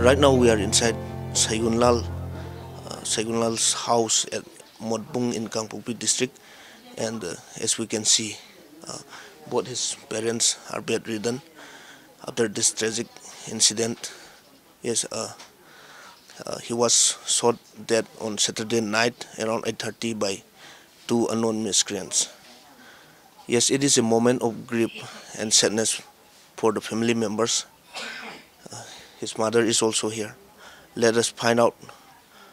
right now we are inside Seigunlal, uh, house at Motbung in Kangpokpi district, and uh, as we can see, uh, both his parents are bedridden after this tragic incident. Yes, uh, uh, he was shot dead on Saturday night around 8:30 by two unknown miscreants. Yes, it is a moment of grief and sadness for the family members. Uh, his mother is also here. Let us find out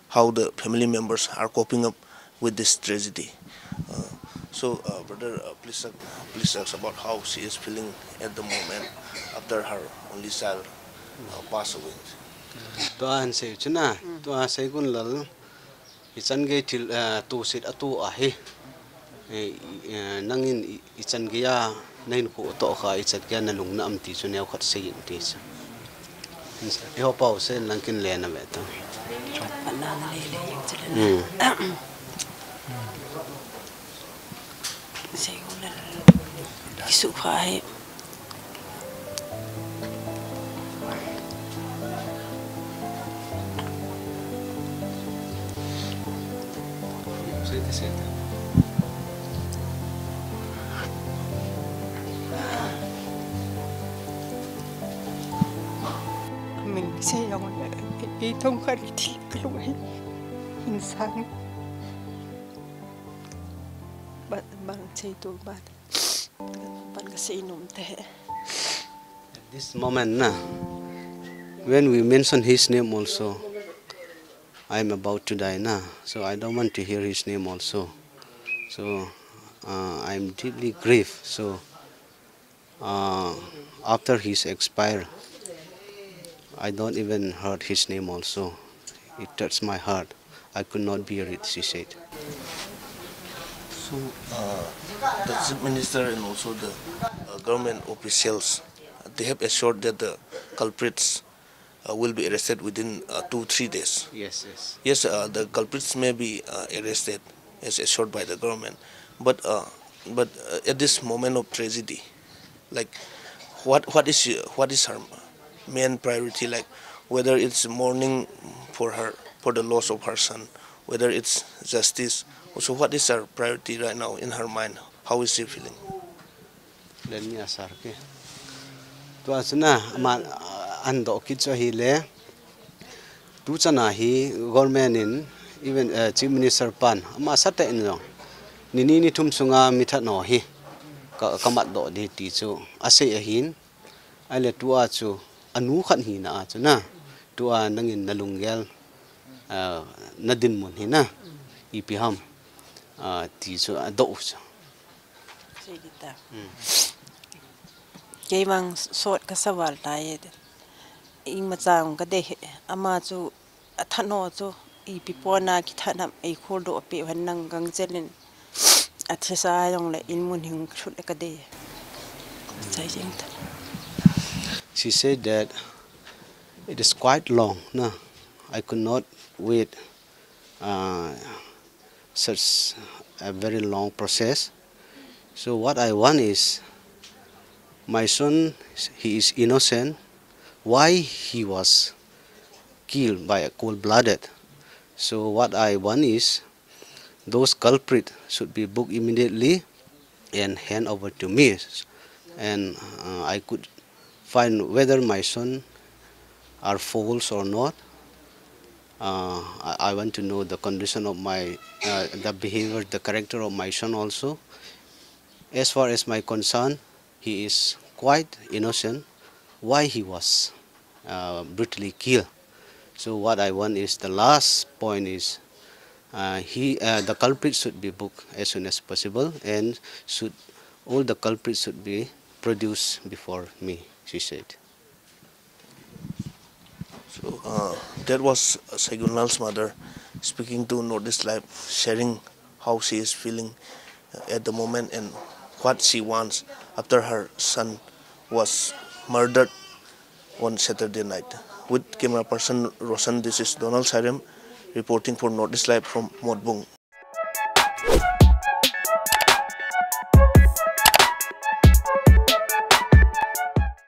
how the family members are coping up with this tragedy. Uh, so, uh, brother, uh, please, uh, please us about how she is feeling at the moment after her only child uh, passed away. tuan se chuna tua se gun lal i chan ge til tu sit atu a hi nangin i chan ge ya nain ko to kha i chat ge na lung na am ti chu ne khat se yin ti chu i ho pau se lang kin le na ve to mm Segunda isu khai At this moment na when we mention his name also I'm about to die na so I don't want to hear his name also. So uh, I'm deeply grieved so uh, after his expire I don't even heard his name also. It touched my heart. I could not bear it she said. So, uh, the chief minister and also the uh, government officials, they have assured that the culprits uh, will be arrested within uh, two three days. yes yes. Yes, uh, the culprits may be uh, arrested as assured by the government, but uh, but uh, at this moment of tragedy, like what what is what is her main priority? Like whether it's mourning for her for the loss of her son, whether it's justice. So what is her priority right now in her mind? How is she feeling? me asar ke to asna ama ando kit so hi le tu chana hi government in even uh, chief minister pan ama sata in lo ni ni thum sunga mi tha no hi ka kamat do di ti chu ase hin ale tu a chu anu khan hi na chuna tu a nang in nalung gel uh, na din mun hi na. I pi ham uh, ti chu a do chu ta ge mang sot ka sawal ta ye de. I ma chang ka de ama chu a thano chu i pi po na ki thanam ei khol do pe han nang gang chen a thesa yong le in mun hing chut ka de. Sai jing ta she said that it is quite long. No, I could not wait uh, such a very long process. So what I want is my son, he is innocent. Why he was killed by a cold-blooded? So what I want is those culprit should be booked immediately and hand over to me, and uh, I could find whether my son are false or not. Uh, I, want to know the condition of my, uh, the behavior, the character of my son also. As far as my concern, he is quite innocent. Why he was uh, brutally killed? So what I want is the last point is uh, he uh, the culprit should be booked as soon as possible and should all the culprits should be produced before me. She said. So uh, that was Seigunlal's mother speaking to Northeast Live, sharing how she is feeling at the moment and what she wants after her son was murdered on Saturday night. With camera person Roshan, this is Donald Sairem reporting for Northeast Live from Motbung.